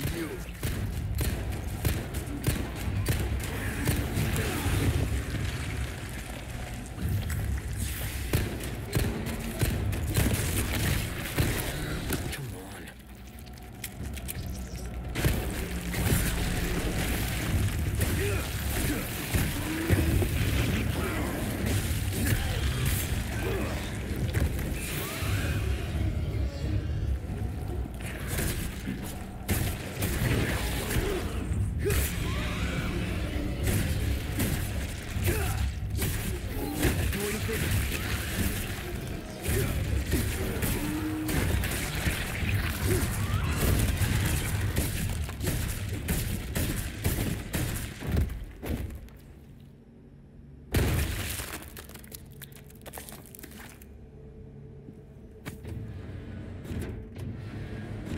for you.